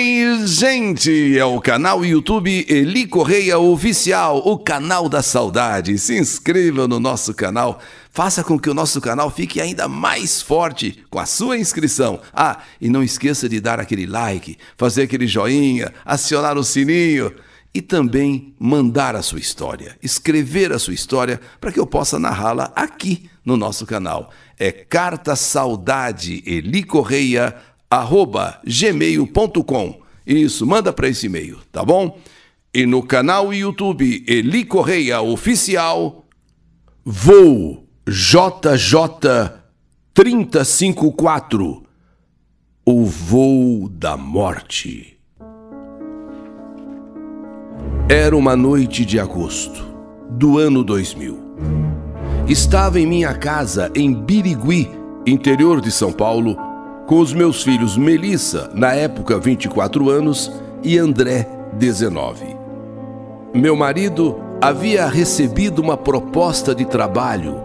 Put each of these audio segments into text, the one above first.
Oi, gente! É o canal YouTube Eli Correia Oficial, o canal da saudade. Se inscreva no nosso canal, faça com que o nosso canal fique ainda mais forte com a sua inscrição. Ah, e não esqueça de dar aquele like, fazer aquele joinha, acionar o sininho e também mandar a sua história, escrever a sua história para que eu possa narrá-la aqui no nosso canal. É Carta Saudade Eli Correia arroba gmail.com. Isso, manda para esse e-mail, tá bom? E no canal YouTube Eli Correia Oficial, Voo JJ 354, o voo da morte. Era uma noite de agosto do ano 2000. Estava em minha casa em Birigui, interior de São Paulo, com os meus filhos Melissa, na época 24 anos, e André, 19. Meu marido havia recebido uma proposta de trabalho,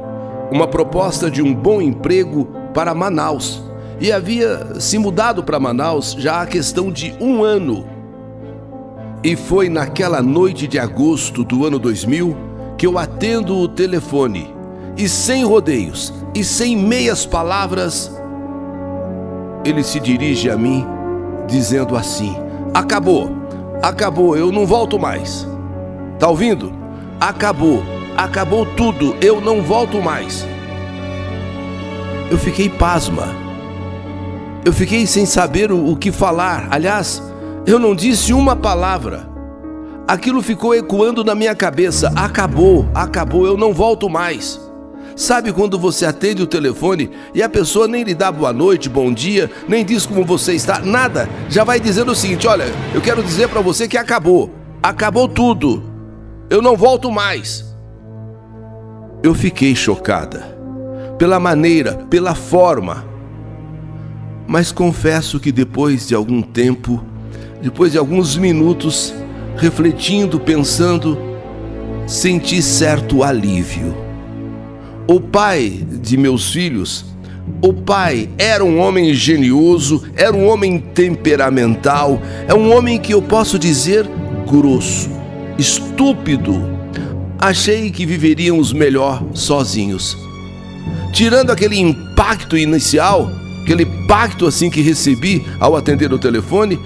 uma proposta de um bom emprego para Manaus, e havia se mudado para Manaus já há questão de um ano. E foi naquela noite de agosto do ano 2000 que eu atendo o telefone e, sem rodeios e sem meias palavras, ele se dirige a mim dizendo assim: Acabou, acabou, eu não volto mais. Tá ouvindo? Acabou, acabou tudo, eu não volto mais. Eu fiquei pasma. Eu fiquei sem saber o, o que falar. Aliás, eu não disse uma palavra. Aquilo ficou ecoando na minha cabeça. Acabou, acabou, eu não volto mais. Sabe quando você atende o telefone e a pessoa nem lhe dá boa noite, bom dia, nem diz como você está, nada, já vai dizendo o seguinte: olha, eu quero dizer para você que acabou, acabou tudo, eu não volto mais. Eu fiquei chocada pela maneira, pela forma, mas confesso que depois de algum tempo, depois de alguns minutos, refletindo, pensando, senti certo alívio o pai de meus filhos, o pai era um homem genioso, era um homem temperamental, é um homem que eu posso dizer grosso, estúpido. Achei que viveríamos melhor sozinhos. Tirando aquele impacto inicial, aquele impacto assim que recebi ao atender o telefone,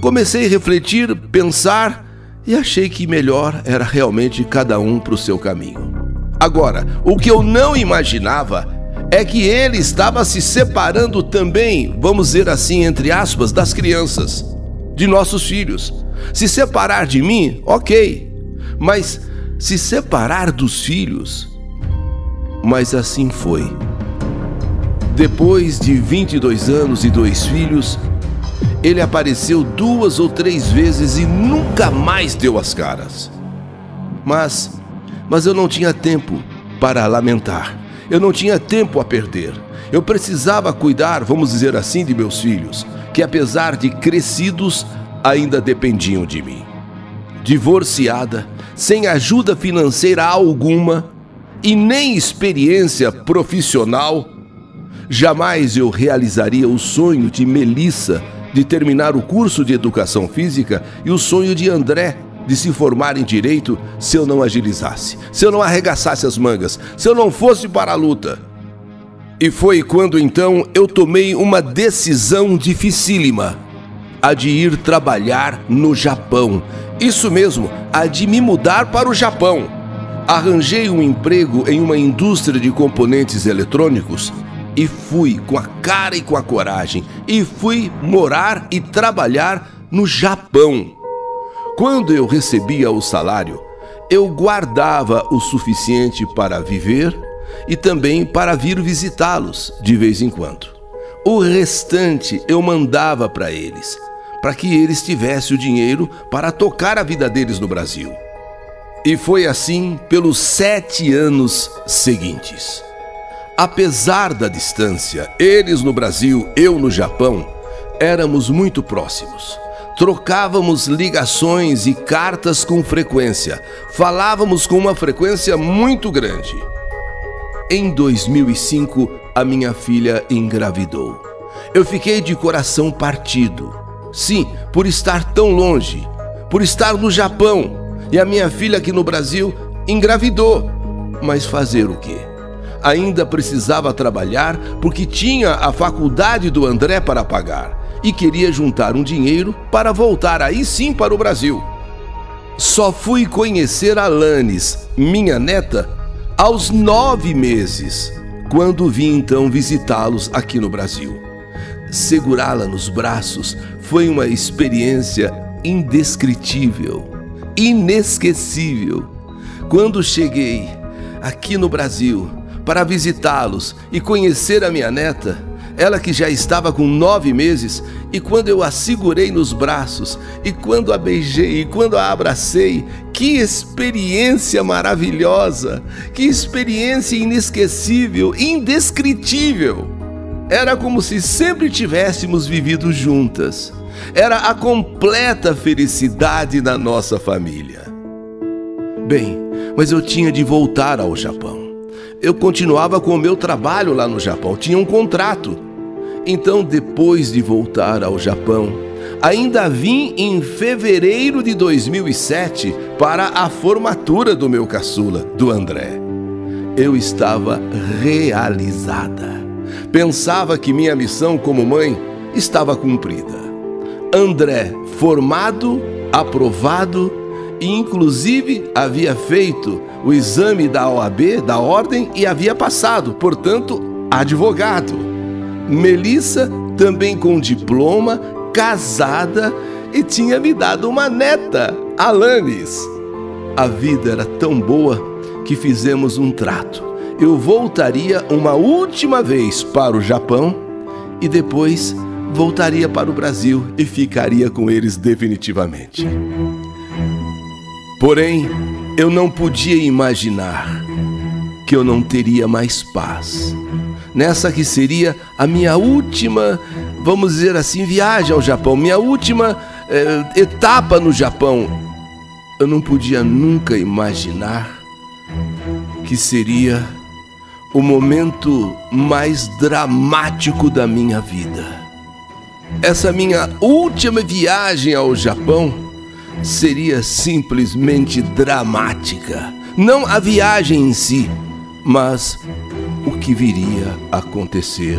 comecei a refletir, pensar e achei que melhor era realmente cada um para o seu caminho. Agora, o que eu não imaginava é que ele estava se separando também, vamos dizer assim, entre aspas, das crianças, de nossos filhos. Se separar de mim, ok, mas se separar dos filhos, mas assim foi. Depois de 22 anos e dois filhos, ele apareceu duas ou três vezes e nunca mais deu as caras. Mas mas eu não tinha tempo para lamentar. Eu não tinha tempo a perder. Eu precisava cuidar, vamos dizer assim, de meus filhos, que apesar de crescidos, ainda dependiam de mim. Divorciada, sem ajuda financeira alguma e nem experiência profissional, jamais eu realizaria o sonho de Melissa de terminar o curso de educação física e o sonho de André de se formar em direito se eu não agilizasse, se eu não arregaçasse as mangas, se eu não fosse para a luta. E foi quando então eu tomei uma decisão dificílima: a de ir trabalhar no Japão. Isso mesmo, a de me mudar para o Japão. Arranjei um emprego em uma indústria de componentes eletrônicos e fui com a cara e com a coragem e fui morar e trabalhar no Japão. Quando eu recebia o salário, eu guardava o suficiente para viver e também para vir visitá-los de vez em quando. O restante eu mandava para eles, para que eles tivessem o dinheiro para tocar a vida deles no Brasil. E foi assim pelos sete anos seguintes. Apesar da distância, eles no Brasil, eu no Japão, éramos muito próximos. Trocávamos ligações e cartas com frequência. Falávamos com uma frequência muito grande. Em 2005, a minha filha engravidou. Eu fiquei de coração partido. Sim, por estar tão longe, por estar no Japão e a minha filha aqui no Brasil engravidou. Mas fazer o quê? Ainda precisava trabalhar porque tinha a faculdade do André para pagar e queria juntar um dinheiro para voltar aí sim para o Brasil. Só fui conhecer a Lanes, minha neta, aos nove meses, quando vim então visitá-los aqui no Brasil. Segurá-la nos braços foi uma experiência indescritível, inesquecível. Quando cheguei aqui no Brasil para visitá-los e conhecer a minha neta, ela que já estava com nove meses, e quando eu a segurei nos braços, e quando a beijei, e quando a abracei, que experiência maravilhosa, que experiência inesquecível, indescritível. Era como se sempre tivéssemos vivido juntas. Era a completa felicidade da nossa família. Bem, mas eu tinha de voltar ao Japão. Eu continuava com o meu trabalho lá no Japão, tinha um contrato. Então, depois de voltar ao Japão, ainda vim em fevereiro de 2007 para a formatura do meu caçula, do André. Eu estava realizada. Pensava que minha missão como mãe estava cumprida. André, formado, aprovado e inclusive havia feito o exame da OAB, da ordem, e havia passado, portanto, advogado. Melissa, também com diploma, casada e tinha me dado uma neta, Alanis. A vida era tão boa que fizemos um trato. Eu voltaria uma última vez para o Japão e depois voltaria para o Brasil e ficaria com eles definitivamente. Porém, eu não podia imaginar que eu não teria mais paz nessa que seria a minha última, vamos dizer assim, viagem ao Japão, minha última eh, etapa no Japão. Eu não podia nunca imaginar que seria o momento mais dramático da minha vida. Essa minha última viagem ao Japão seria simplesmente dramática. Não a viagem em si, mas o que viria a acontecer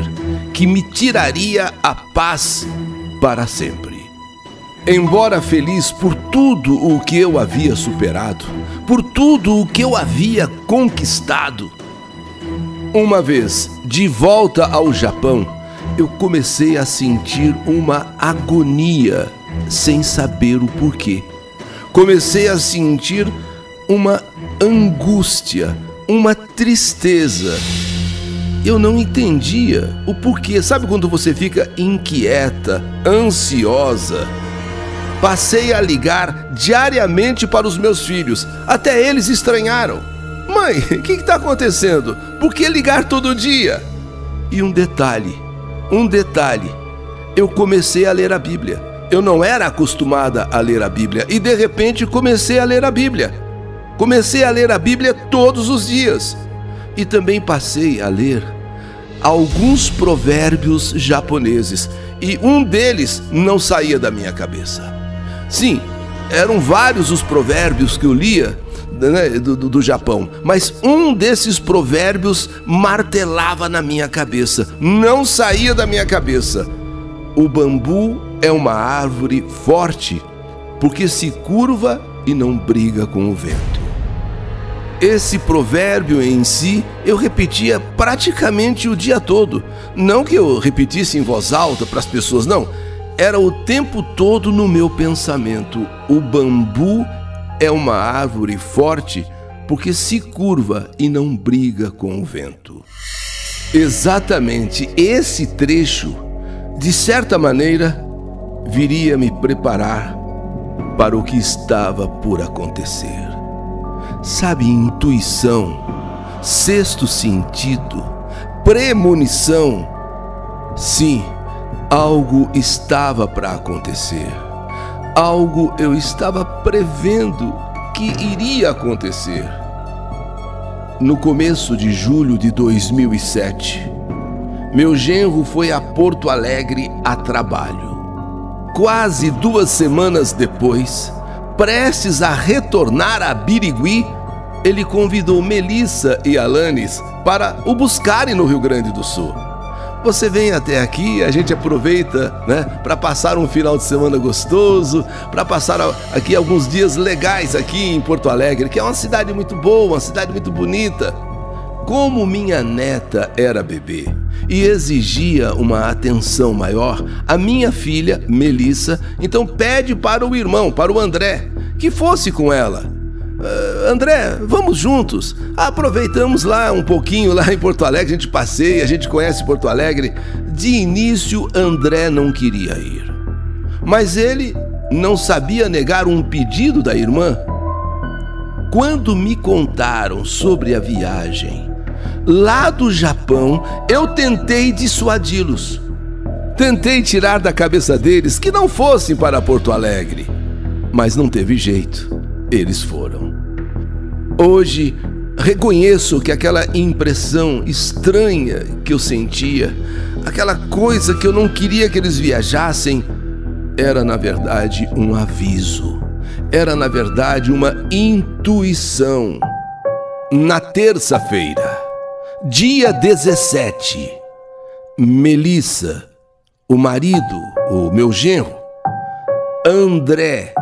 que me tiraria a paz para sempre. Embora feliz por tudo o que eu havia superado, por tudo o que eu havia conquistado, uma vez de volta ao Japão, eu comecei a sentir uma agonia sem saber o porquê. Comecei a sentir uma angústia, uma tristeza eu não entendia o porquê. Sabe quando você fica inquieta, ansiosa? Passei a ligar diariamente para os meus filhos. Até eles estranharam. Mãe, o que está acontecendo? Por que ligar todo dia? E um detalhe, um detalhe. Eu comecei a ler a Bíblia. Eu não era acostumada a ler a Bíblia e de repente comecei a ler a Bíblia. Comecei a ler a Bíblia todos os dias e também passei a ler alguns provérbios japoneses e um deles não saía da minha cabeça. Sim, eram vários os provérbios que eu lia né, do, do, do, Japão, mas um desses provérbios martelava na minha cabeça, não saía da minha cabeça. O bambu é uma árvore forte porque se curva e não briga com o vento. Esse provérbio em si eu repetia praticamente o dia todo. Não que eu repetisse em voz alta para as pessoas, não. Era o tempo todo no meu pensamento. O bambu é uma árvore forte porque se curva e não briga com o vento. Exatamente esse trecho, de certa maneira, viria me preparar para o que estava por acontecer. Sabe, intuição, sexto sentido, premonição. Sim, algo estava para acontecer. Algo eu estava prevendo que iria acontecer. No começo de julho de 2007, meu genro foi a Porto Alegre a trabalho. quase duas semanas depois, prestes a retornar a Birigui, ele convidou Melissa e Alanis para o buscarem no Rio Grande do Sul. Você vem até aqui, a gente aproveita, né, para passar um final de semana gostoso, para passar aqui alguns dias legais aqui em Porto Alegre, que é uma cidade muito boa, uma cidade muito bonita. Como minha neta era bebê e exigia uma atenção maior, a minha filha, Melissa, então pede para o irmão, para o André, que fosse com ela. Uh, André, vamos juntos. Aproveitamos lá um pouquinho lá em Porto Alegre, a gente passeia, a gente conhece Porto Alegre. De início, André não queria ir. Mas ele não sabia negar um pedido da irmã. Quando me contaram sobre a viagem lá do Japão, eu tentei dissuadi-los. Tentei tirar da cabeça deles que não fossem para Porto Alegre. Mas não teve jeito. Eles foram. Hoje, reconheço que aquela impressão estranha que eu sentia, aquela coisa que eu não queria que eles viajassem, era na verdade um aviso, era na verdade uma intuição. Na terça-feira, dia 17, Melissa, o marido, o meu genro, André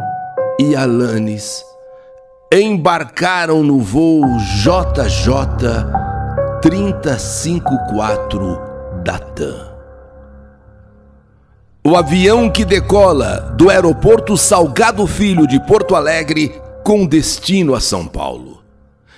e Alanis embarcaram no voo JJ 354 da TAM. O avião que decola do aeroporto Salgado Filho de Porto Alegre com destino a São Paulo.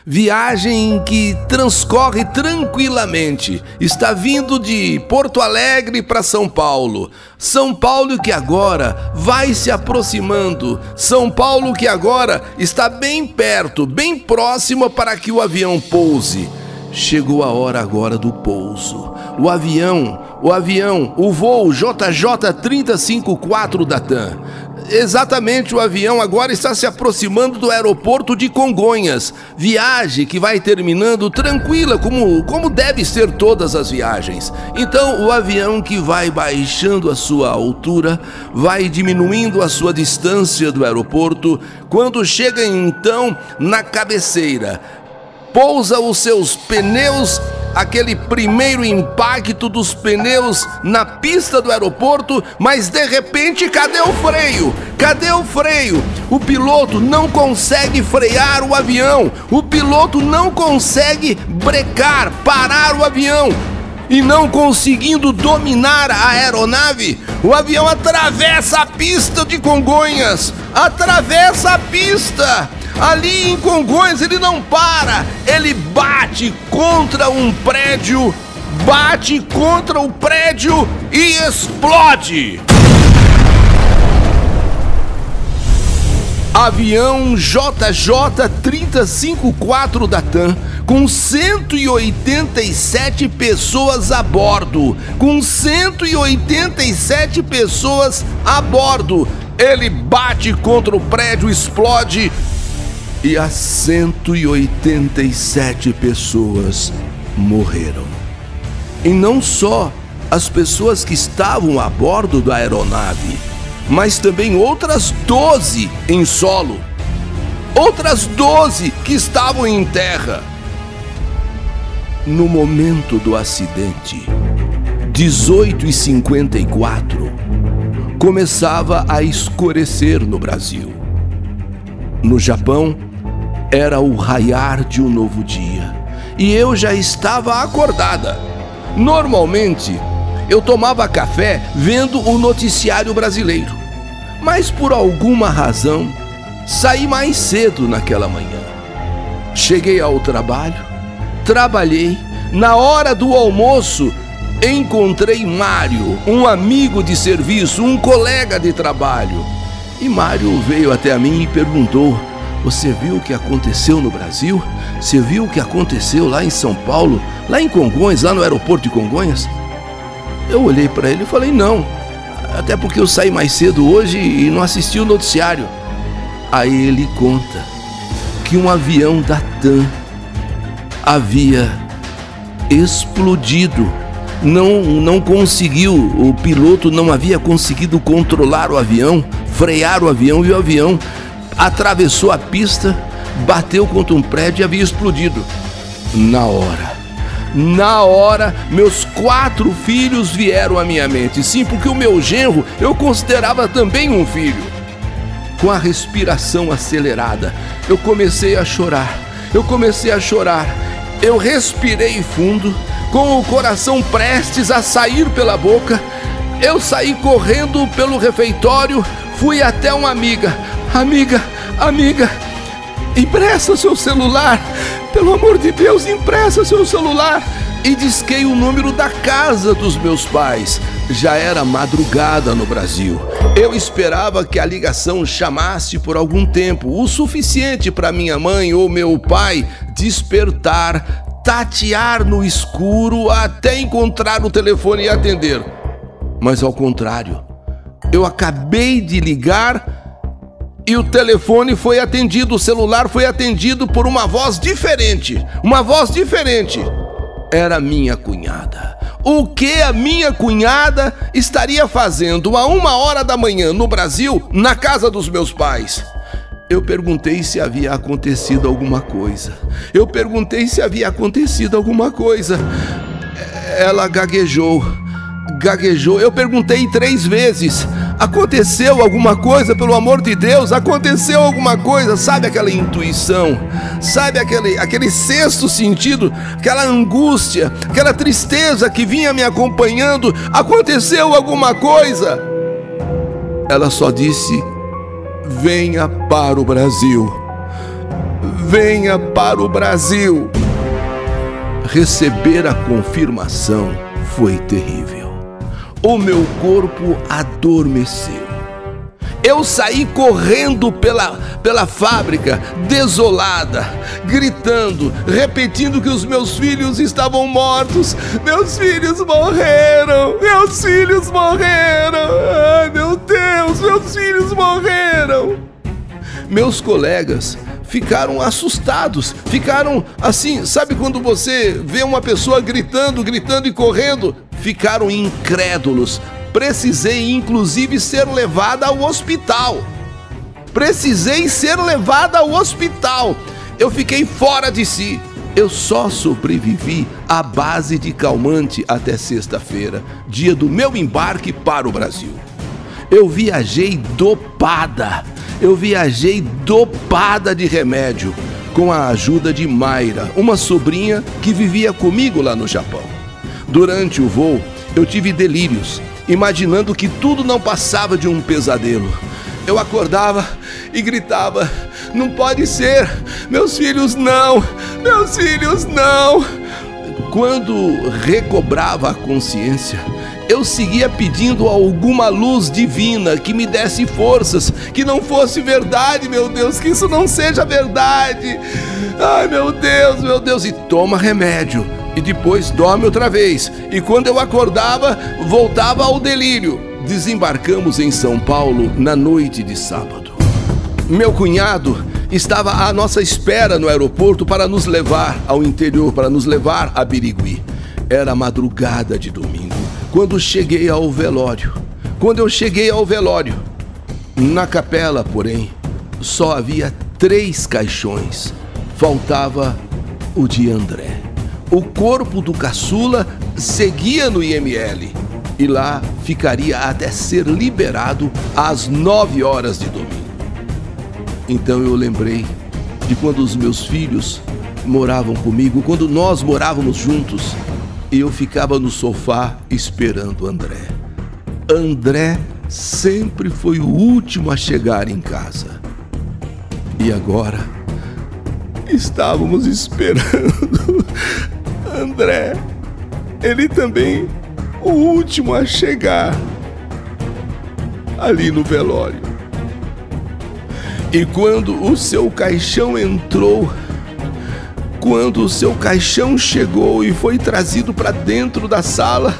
Viagem que transcorre tranquilamente. Está vindo de Porto Alegre para São Paulo. São Paulo que agora vai se aproximando. São Paulo que agora está bem perto, bem próxima para que o avião pouse. Chegou a hora agora do pouso. O avião, o avião, o voo JJ 354 da TAM Exatamente, o avião agora está se aproximando do aeroporto de Congonhas. Viagem que vai terminando tranquila, como, como deve ser todas as viagens. Então, o avião que vai baixando a sua altura, vai diminuindo a sua distância do aeroporto, quando chega então na cabeceira, pousa os seus pneus aquele primeiro impacto dos pneus na pista do aeroporto, mas de repente, cadê o freio? Cadê o freio? O piloto não consegue frear o avião, o piloto não consegue brecar, parar o avião. E não conseguindo dominar a aeronave, o avião atravessa a pista de Congonhas, atravessa a pista Ali em Congonhas ele não para, ele bate contra um prédio, bate contra o prédio e explode. Avião JJ 354 da TAM, com 187 pessoas a bordo. Com 187 pessoas a bordo. Ele bate contra o prédio, explode e as 187 pessoas morreram. E não só as pessoas que estavam a bordo da aeronave, mas também outras 12 em solo, outras 12 que estavam em terra. No momento do acidente, 18 e 54, começava a escurecer no Brasil. No Japão, era o raiar de um novo dia e eu já estava acordada. Normalmente, eu tomava café vendo o noticiário brasileiro, mas por alguma razão saí mais cedo naquela manhã. Cheguei ao trabalho, trabalhei, na hora do almoço encontrei Mário, um amigo de serviço, um colega de trabalho. E Mário veio até a mim e perguntou você viu o que aconteceu no Brasil? Você viu o que aconteceu lá em São Paulo, lá em Congonhas, lá no aeroporto de Congonhas? Eu olhei para ele e falei: Não, até porque eu saí mais cedo hoje e não assisti o noticiário. Aí ele conta que um avião da TAM havia explodido não, não conseguiu, o piloto não havia conseguido controlar o avião, frear o avião e o avião atravessou a pista, bateu contra um prédio e havia explodido. Na hora, na hora, meus quatro filhos vieram à minha mente. Sim, porque o meu genro eu considerava também um filho. Com a respiração acelerada, eu comecei a chorar. Eu comecei a chorar. Eu respirei fundo, com o coração prestes a sair pela boca. Eu saí correndo pelo refeitório, fui até uma amiga. Amiga, amiga, empresta seu celular. Pelo amor de Deus, empresta seu celular. E disquei o número da casa dos meus pais. Já era madrugada no Brasil. Eu esperava que a ligação chamasse por algum tempo, o suficiente para minha mãe ou meu pai despertar, tatear no escuro até encontrar o telefone e atender. Mas ao contrário, eu acabei de ligar e o telefone foi atendido, o celular foi atendido por uma voz diferente. Uma voz diferente. Era minha cunhada. O que a minha cunhada estaria fazendo a uma hora da manhã no Brasil, na casa dos meus pais? Eu perguntei se havia acontecido alguma coisa. Eu perguntei se havia acontecido alguma coisa. Ela gaguejou. Gaguejou. Eu perguntei três vezes. Aconteceu alguma coisa, pelo amor de Deus? Aconteceu alguma coisa? Sabe aquela intuição? Sabe aquele, aquele sexto sentido? Aquela angústia, aquela tristeza que vinha me acompanhando? Aconteceu alguma coisa? Ela só disse: venha para o Brasil. Venha para o Brasil. Receber a confirmação foi terrível o meu corpo adormeceu. Eu saí correndo pela, pela fábrica, desolada, gritando, repetindo que os meus filhos estavam mortos. Meus filhos morreram! Meus filhos morreram! Ai, meu Deus, meus filhos morreram! Meus colegas ficaram assustados, ficaram assim, sabe quando você vê uma pessoa gritando, gritando e correndo? Ficaram incrédulos. Precisei inclusive ser levada ao hospital. Precisei ser levada ao hospital. Eu fiquei fora de si. Eu só sobrevivi à base de calmante até sexta-feira, dia do meu embarque para o Brasil. Eu viajei dopada eu viajei dopada de remédio com a ajuda de Mayra, uma sobrinha que vivia comigo lá no Japão. Durante o voo, eu tive delírios, imaginando que tudo não passava de um pesadelo. Eu acordava e gritava: Não pode ser! Meus filhos não! Meus filhos não! Quando recobrava a consciência, eu seguia pedindo alguma luz divina que me desse forças, que não fosse verdade, meu Deus, que isso não seja verdade. Ai, meu Deus, meu Deus, e toma remédio. E depois dorme outra vez. E quando eu acordava, voltava ao delírio. Desembarcamos em São Paulo na noite de sábado. Meu cunhado estava à nossa espera no aeroporto para nos levar ao interior, para nos levar a Birigui. Era madrugada de domingo quando cheguei ao velório. Quando eu cheguei ao velório, na capela, porém, só havia três caixões. Faltava o de André. O corpo do caçula seguia no IML e lá ficaria até ser liberado às nove horas de domingo. Então eu lembrei de quando os meus filhos moravam comigo, quando nós morávamos juntos e eu ficava no sofá esperando André. André sempre foi o último a chegar em casa. E agora estávamos esperando André. Ele também o último a chegar ali no velório. E quando o seu caixão entrou, quando o seu caixão chegou e foi trazido para dentro da sala,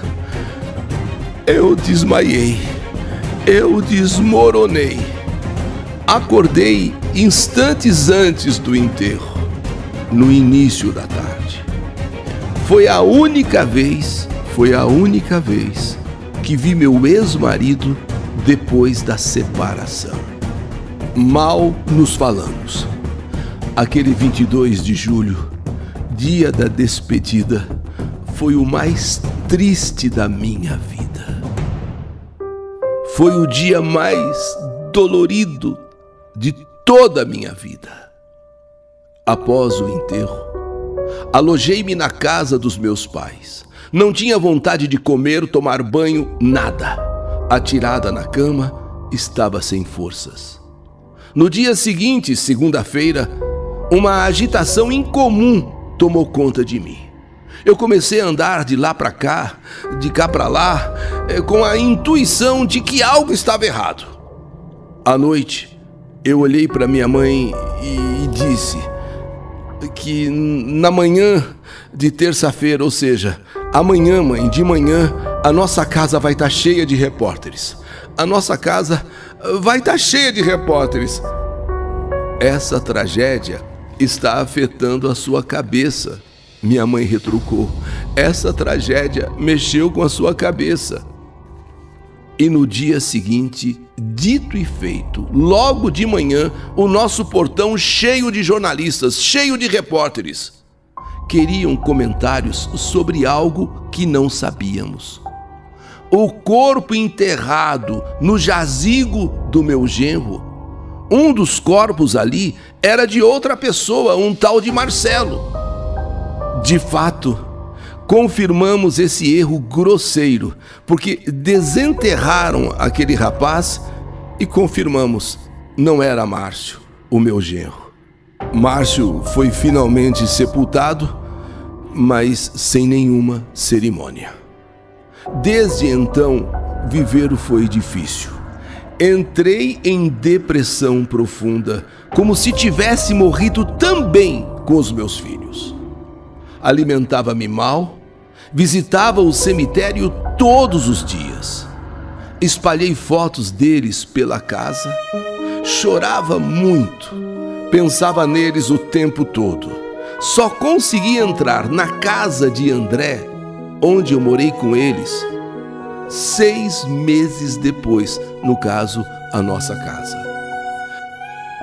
eu desmaiei, eu desmoronei. Acordei instantes antes do enterro, no início da tarde. Foi a única vez, Foi a única vez que vi meu ex-marido depois da separação. Mal nos falamos. Aquele 22 de julho, dia da despedida, foi o mais triste da minha vida. Foi o dia mais dolorido de toda a minha vida. Após o enterro, alojei-me na casa dos meus pais. Não tinha vontade de comer, tomar banho, nada. Atirada na cama, estava sem forças. No dia seguinte, segunda-feira, uma agitação incomum tomou conta de mim. Eu comecei a andar de lá para cá, de cá para lá, eh, com a intuição de que algo estava errado. À noite, eu olhei para minha mãe e disse que na manhã de terça-feira, ou seja, amanhã, mãe, de manhã, a nossa casa vai estar tá cheia de repórteres. A nossa casa vai estar tá cheia de repórteres. Essa tragédia está afetando a sua cabeça. Minha mãe retrucou. Essa tragédia mexeu com a sua cabeça. E no dia seguinte, dito e feito, logo de manhã, o nosso portão cheio de jornalistas, cheio de repórteres. Queriam comentários sobre algo que não sabíamos. O corpo enterrado no jazigo do meu genro. Um dos corpos ali era de outra pessoa, um tal de Marcelo. De fato, confirmamos esse erro grosseiro, porque desenterraram aquele rapaz e confirmamos, não era Márcio, o meu genro. Márcio foi finalmente sepultado, mas sem nenhuma cerimônia. Desde então, viver foi difícil. Entrei em depressão profunda, como se tivesse morrido também com os meus filhos. Alimentava-me mal, Visitava o cemitério todos os dias. Espalhei fotos deles pela casa. Chorava muito. Pensava neles o tempo todo. Só consegui entrar na casa de André, onde eu morei com eles, seis meses depois, no caso, a nossa casa.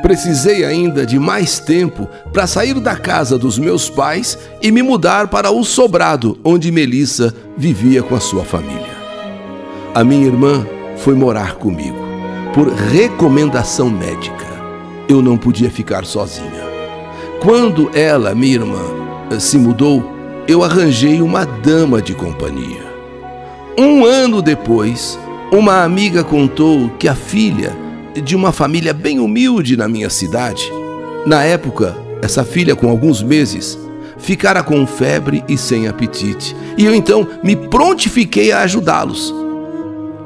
Precisei ainda de mais tempo para sair da casa dos meus pais e me mudar para o sobrado onde Melissa vivia com a sua família. A minha irmã foi morar comigo por recomendação médica. Eu não podia ficar sozinha. Quando ela, minha irmã, se mudou, eu arranjei uma dama de companhia. Um ano depois, uma amiga contou que a filha de uma família bem humilde na minha cidade. Na época, essa filha, com alguns meses, ficara com febre e sem apetite, e eu então me prontifiquei a ajudá-los.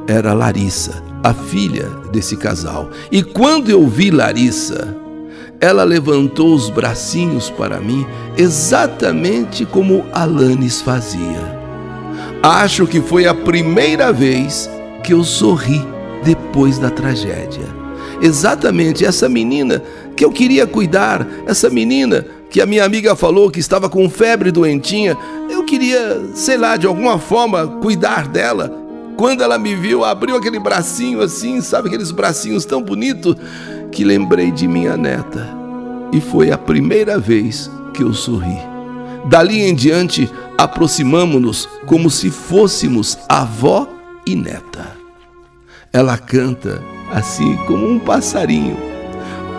Era Larissa, a filha desse casal, e quando eu vi Larissa, ela levantou os bracinhos para mim, exatamente como Alanis fazia. Acho que foi a primeira vez que eu sorri depois da tragédia exatamente essa menina que eu queria cuidar, essa menina que a minha amiga falou que estava com febre doentinha, eu queria, sei lá, de alguma forma cuidar dela. Quando ela me viu, abriu aquele bracinho assim, sabe aqueles bracinhos tão bonitos, que lembrei de minha neta. E foi a primeira vez que eu sorri. Dali em diante, aproximamo-nos como se fôssemos avó e neta. Ela canta assim como um passarinho.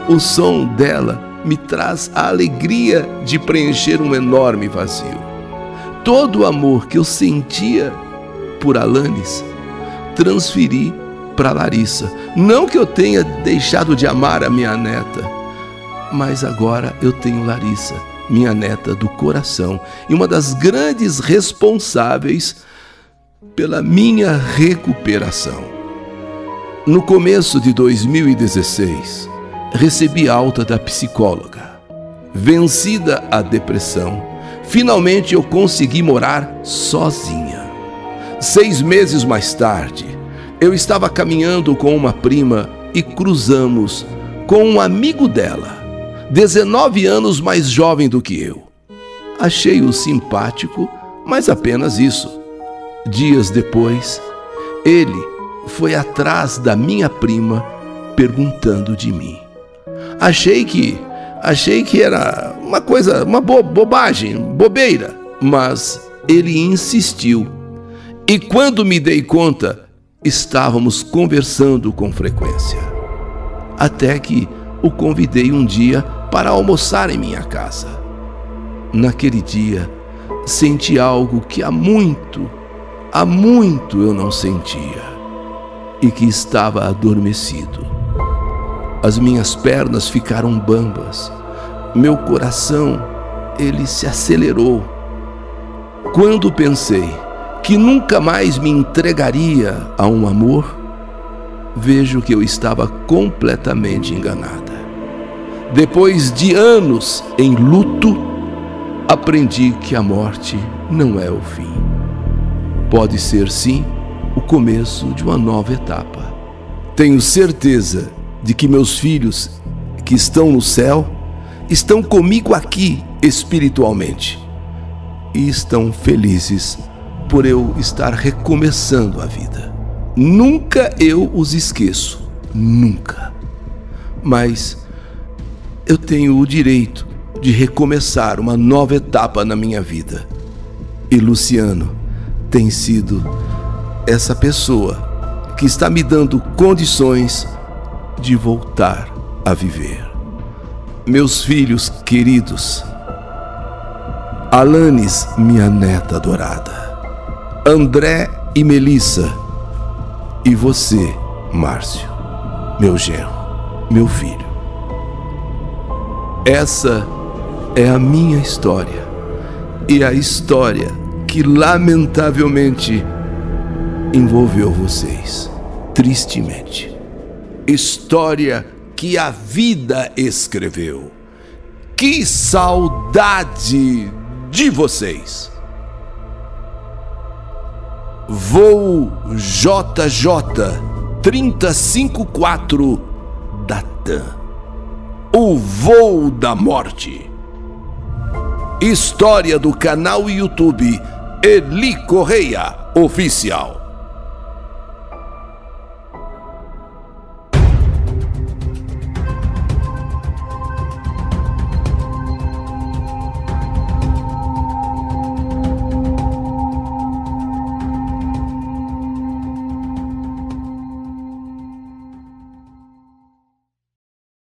O som dela me traz a alegria de preencher um enorme vazio. Todo o amor que eu sentia por Alanis, transferi para Larissa. Não que eu tenha deixado de amar a minha neta, mas agora eu tenho Larissa, minha neta do coração, e uma das grandes responsáveis pela minha recuperação. No começo de 2016, recebi alta da psicóloga. Vencida a depressão, finalmente eu consegui morar sozinha. Seis meses mais tarde, eu estava caminhando com uma prima e cruzamos com um amigo dela, 19 anos mais jovem do que eu. Achei-o simpático, mas apenas isso. Dias depois, ele foi atrás da minha prima perguntando de mim. Achei que achei que era uma coisa, uma bo bobagem, bobeira, mas ele insistiu. E quando me dei conta, estávamos conversando com frequência. Até que o convidei um dia para almoçar em minha casa. Naquele dia, senti algo que há muito, há muito eu não sentia e que estava adormecido. As minhas pernas ficaram bambas, meu coração, ele se acelerou. Quando pensei que nunca mais me entregaria a um amor, vejo que eu estava completamente enganada. Depois de anos em luto, aprendi que a morte não é o fim. Pode ser, sim, começo de uma nova etapa. Tenho certeza de que meus filhos que estão no céu estão comigo aqui espiritualmente e estão felizes por eu estar recomeçando a vida. Nunca eu os esqueço, nunca. Mas eu tenho o direito de recomeçar uma nova etapa na minha vida. E Luciano tem sido essa pessoa que está me dando condições de voltar a viver. Meus filhos queridos, Alanes, minha neta adorada, André e Melissa, e você, Márcio, meu genro, meu filho. Essa é a minha história e a história que lamentavelmente envolveu vocês, tristemente. História que a vida escreveu. Que saudade de vocês! Voo JJ 354 da TAM. O voo da morte. História do canal YouTube Eli Correia Oficial.